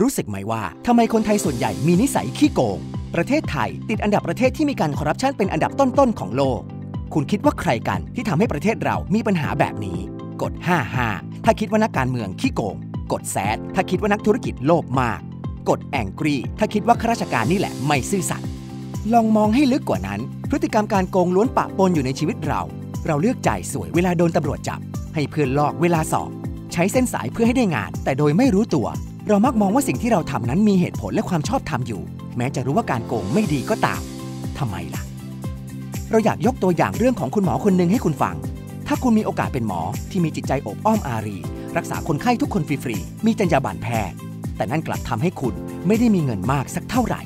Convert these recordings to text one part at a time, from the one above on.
รู้สึกไหมว่าทำไมคนไทยส่วนใหญ่มีนิสัยขี้โกง ประเทศไทยติดอันดับประเทศที่มีการคอร์รัปชันเป็นอันดับต้นๆของโลก คุณคิดว่าใครกันที่ทำให้ประเทศเรามีปัญหาแบบนี้ กด 55 ถ้าคิดว่านักการเมืองขี้โกง กดแซดถ้าคิดว่านักธุรกิจโลภมาก กดแองกรีถ้าคิดว่าข้าราชการนี่แหละไม่ซื่อสัตย์ลองมองให้ลึกกว่านั้น พฤติกรรมการโกงล้วนปะปนอยู่ในชีวิตเรา เราเลือกจ่ายสวยเวลาโดนตำรวจจับ ให้เพื่อนลอกเวลาสอบ ใช้เส้นสายเพื่อให้ได้งาน แต่โดยไม่รู้ตัว เรามักมองว่าสิ่งที่เราทำนั้นมีเหตุผลและความชอบธรรมอยู่ แม้จะรู้ว่าการโกงไม่ดีก็ตามทำไมล่ะ เราอยากยกตัวอย่างเรื่องของคุณหมอคนหนึ่งให้คุณฟัง ถ้าคุณมีโอกาสเป็นหมอที่มีจิตใจอบอ้อมอารี รักษาคนไข้ทุกคนฟรีๆ มีจรรยาบรรณแพทย์ แต่นั่นกลับทำให้คุณไม่ได้มีเงินมากสักเท่าไหร่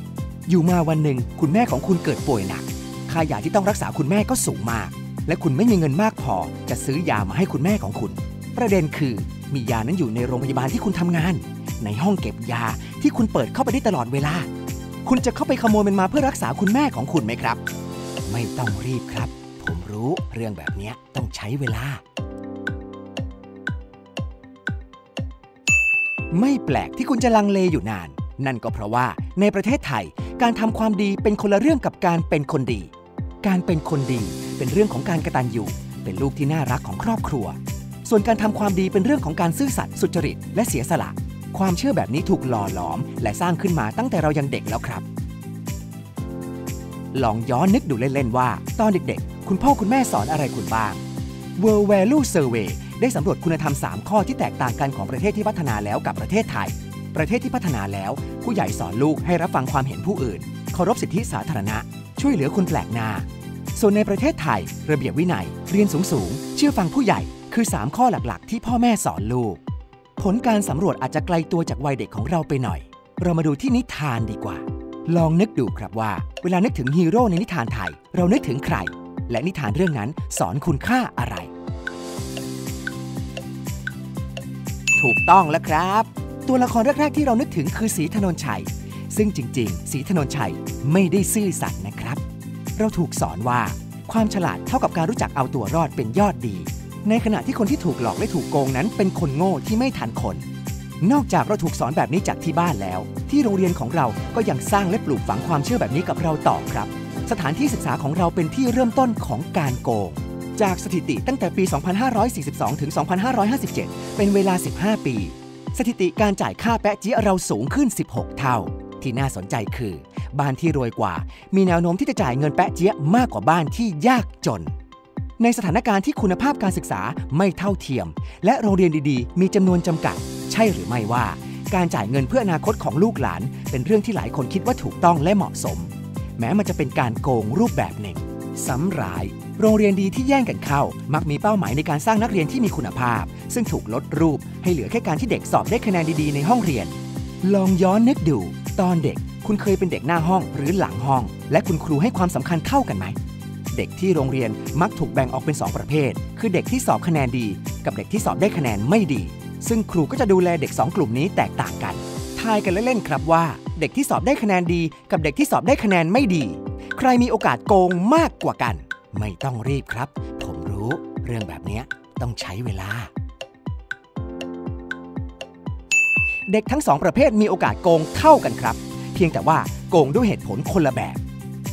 อยู่มาวันหนึ่งคุณแม่ของคุณเกิดป่วยหนัก ค่ายาที่ต้องรักษาคุณแม่ก็สูงมาก และคุณไม่มีเงินมากพอ จะซื้อยามาให้คุณแม่ของคุณ ประเด็นคือ มียานั้นอยู่ในโรงพยาบาลที่คุณทำงาน ในห้องเก็บยาที่คุณเปิดเข้าไปได้ตลอดเวลา คุณจะเข้าไปขโมยมันมาเพื่อรักษาคุณแม่ของคุณไหมครับ ไม่ต้องรีบครับ ผมรู้เรื่องแบบนี้ต้องใช้เวลา ไม่แปลกที่คุณจะลังเลอยู่นาน นั่นก็เพราะว่าในประเทศไทยการทำความดีเป็นคนละเรื่องกับการเป็นคนดี การเป็นคนดีเป็นเรื่องของการกระตันอยู่ เป็นลูกที่น่ารักของครอบครัว ส่วนการทำความดีเป็นเรื่องของการซื่อสัตย์สุจริตและเสียสละ ความเชื่อแบบนี้ถูกหล่อหลอม และสร้างขึ้นมาตั้งแต่เรายังเด็กแล้วครับ ลองย้อนนึกดูเล่น ๆ ว่า ตอนเด็กๆ คุณพ่อคุณแม่สอนอะไรคุณบ้าง World Value Survey ได้สำรวจคุณธรรม 3 ข้อที่แตกต่างกันของประเทศที่พัฒนาแล้วกับประเทศไทย ประเทศที่พัฒนาแล้ว ผู้ใหญ่สอนลูกให้รับฟังความเห็นผู้อื่น เคารพสิทธิสาธารณะ ช่วยเหลือคนแปลกหน้า ส่วนในประเทศไทย ระเบียบวินัย เรียนสูงๆเชื่อฟังผู้ใหญ่คือ 3 ข้อหลักๆ ที่พ่อแม่สอนลูก ผลการสำรวจอาจจะไกลตัวจากวัยเด็กของเราไปหน่อย เรามาดูที่นิทานดีกว่า ลองนึกดูครับว่า เวลานึกถึงฮีโร่ในนิทานไทย เรานึกถึงใคร และนิทานเรื่องนั้นสอนคุณค่าอะไร ถูกต้องแล้วครับ ตัวละครแรก ๆ ที่เรานึกถึงคือสีถนนชัย ซึ่งจริง ๆ สีถนนชัยไม่ได้ซื่อสัตย์นะครับ เราถูกสอนว่า ความฉลาดเท่ากับการรู้จักเอาตัวรอดเป็นยอดดี ในขณะที่คนที่ถูกหลอกและถูกโกงนั้น เป็นคนโง่ที่ไม่ทันคน นอกจากเราถูกสอนแบบนี้จากที่บ้านแล้ว ที่โรงเรียนของเราก็ยังสร้างและปลูกฝังความเชื่อแบบนี้กับเราต่อครับ สถานที่ศึกษาของเราเป็นที่เริ่มต้นของการโกง จากสถิติตั้งแต่ปี 2542 ถึง 2557 เป็นเวลา 15 ปี สถิติการจ่ายค่าแปะจี๊ยเราสูงขึ้น 16 เท่า ที่น่าสนใจคือ บ้านที่รวยกว่า มีแนวโน้มที่จะจ่ายเงินแปะเจี๊ยมากกว่าบ้านที่ยากจน ในสถานการณ์ที่คุณภาพการศึกษาไม่เท่าเทียม และโรงเรียนดีๆ มีจำนวนจำกัด ใช่หรือไม่ว่า การจ่ายเงินเพื่ออนาคตของลูกหลาน เป็นเรื่องที่หลายคนคิดว่าถูกต้องและเหมาะสม แม้มันจะเป็นการโกงรูปแบบหนึ่งซ้ำร้าย โรงเรียนดีที่แย่งกันเข้า มักมีเป้าหมายในการสร้างนักเรียนที่มีคุณภาพ ซึ่งถูกลดรูปให้เหลือแค่การที่เด็กสอบได้คะแนนดีๆในห้องเรียน ลองย้อนนึกดู ตอนเด็ก คุณเคยเป็นเด็กหน้าห้องหรือหลังห้อง และคุณครูให้ความสำคัญเท่ากันไหม เด็กที่โรงเรียนมักถูกแบ่งออกเป็น 2 ประเภท คือเด็กที่สอบคะแนนดี กับเด็กที่สอบได้คะแนนไม่ดี ซึ่งครูก็จะดูแลเด็ก 2 กลุ่มนี้แตกต่างกัน ทายกันเล่นๆครับว่า เด็กที่สอบได้คะแนนดี กับเด็กที่สอบได้คะแนนไม่ดี ใครมีโอกาสโกงมากกว่ากัน ไม่ต้องรีบครับ ผมรู้เรื่องแบบนี้ต้องใช้เวลา เด็กทั้งสองประเภทมีโอกาสโกงเท่ากันครับ เพียงแต่ว่าโกงด้วยเหตุผลคนละแบบ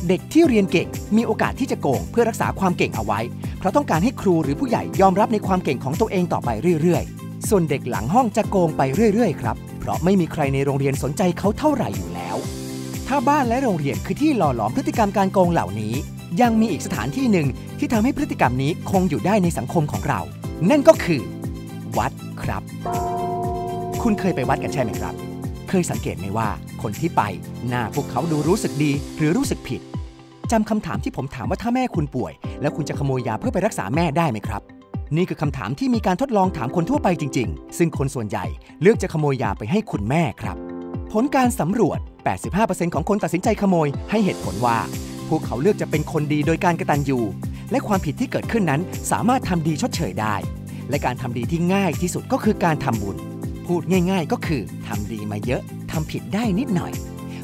เด็กที่เรียนเก่ง มีโอกาสที่จะโกงเพื่อรักษาความเก่งเอาไว้ เพราะต้องการให้ครูหรือผู้ใหญ่ยอมรับในความเก่งของตัวเองต่อไปเรื่อยๆ ส่วนเด็กหลังห้องจะโกงไปเรื่อยๆครับ เพราะไม่มีใครในโรงเรียนสนใจเขาเท่าไหร่อยู่แล้ว ถ้าบ้านและโรงเรียนคือที่หล่อหลอมพฤติกรรมการโกงเหล่านี้ ยังมีอีกสถานที่หนึ่งที่ทำให้พฤติกรรมนี้คงอยู่ได้ในสังคมของเรา นั่นก็คือ วัดครับ คุณเคยไปวัดกันใช่ไหมครับ เคยสังเกตไหมว่า คนที่ไปหน้าพวกเขาดูรู้สึกดีหรือรู้สึกผิดจำคำถามที่ผมถามว่าถ้าแม่คุณป่วย แล้วคุณจะขโมยยาเพื่อไปรักษาแม่ได้ไหมครับ นี่คือคำถามที่มีการทดลองถามคนทั่วไปจริง ๆ ซึ่งคนส่วนใหญ่เลือกจะขโมยยาไปให้คุณแม่ครับ ผลการสำรวจ 85%ของคนตัดสินใจขโมย ให้เหตุผลว่า พวกเขาเลือกจะเป็นคนดีโดยการกระตันยูและความผิดที่เกิดขึ้นนั้นสามารถทำดีชดเชยได้ และการทำดีที่ง่ายที่สุดก็คือการทำบุญ พูดง่าย ๆ ก็คือทำดีมาเยอะทำผิดได้นิดหน่อย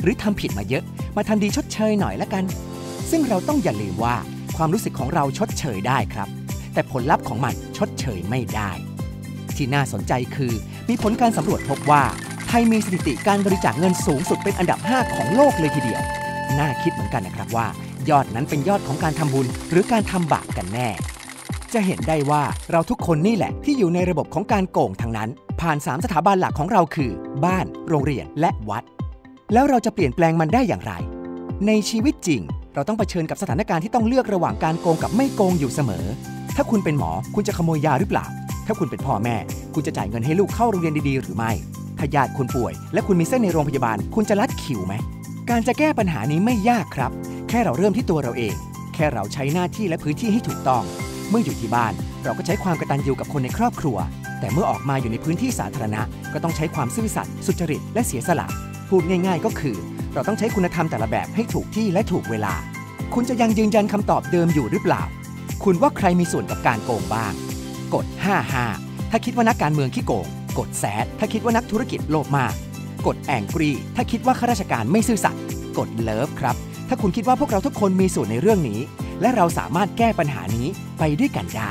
หรือทำผิดมาเยอะ มาทำดีชดเชยหน่อยละกัน ซึ่งเราต้องอย่าลืมว่าความรู้สึกของเราชดเชยได้ครับ แต่ผลลัพธ์ของมันชดเชยไม่ได้ ที่น่าสนใจคือ มีผลการสำรวจพบว่า ไทยมีสถิติการบริจาคเงินสูงสุดเป็นอันดับ 5 ของโลกเลยทีเดียว น่าคิดเหมือนกันนะครับว่า ยอดนั้นเป็นยอดของการทำบุญ หรือการทำบาปกันแน่ จะเห็นได้ว่าเราทุกคนนี่แหละที่อยู่ในระบบของการโกงทั้งนั้น ผ่าน 3 สถาบันหลักของเราคือ บ้าน โรงเรียน และวัด แล้วเราจะเปลี่ยนแปลงมันได้อย่างไร ในชีวิตจริง เราต้องเผชิญกับสถานการณ์ที่ต้องเลือกระหว่างการโกงกับไม่โกงอยู่เสมอ ถ้าคุณเป็นหมอคุณจะขโมยยาหรือเปล่า ถ้าคุณเป็นพ่อแม่ คุณจะจ่ายเงินให้ลูกเข้าโรงเรียนดีๆ หรือไม่ ถ้าญาติคุณป่วย และคุณมีเส้นในโรงพยาบาล คุณจะลัดคิวไหม การจะแก้ปัญหานี้ไม่ยากครับ แค่เราเริ่มที่ตัวเราเอง แค่เราใช้หน้าที่และพื้นที่ให้ถูกต้อง เมื่ออยู่ที่บ้าน เราก็ใช้ความกตัญญูกับคนในครอบครัว แต่เมื่อออกมาอยู่ในพื้นที่สาธารณะ ก็ต้องใช้ความซื่อสัตย์สุจริตและเสียสละ พูดง่ายๆ ก็คือ เราต้องใช้คุณธรรมแต่ละแบบให้ถูกที่และถูกเวลา คุณจะยังยืนยันคำตอบเดิมอยู่หรือเปล่า คุณว่าใครมีส่วนกับการโกงบ้าง กด 55 ถ้าคิดว่านักการเมืองขี้โกง กดแซดถ้าคิดว่านักธุรกิจโลภมาก กดแองกรีถ้าคิดว่าข้าราชการไม่ซื่อสัตย์ กดเลิฟครับ ถ้าคุณคิดว่าพวกเราทุกคนมีส่วนในเรื่องนี้ และเราสามารถแก้ปัญหานี้ไปด้วยกันได้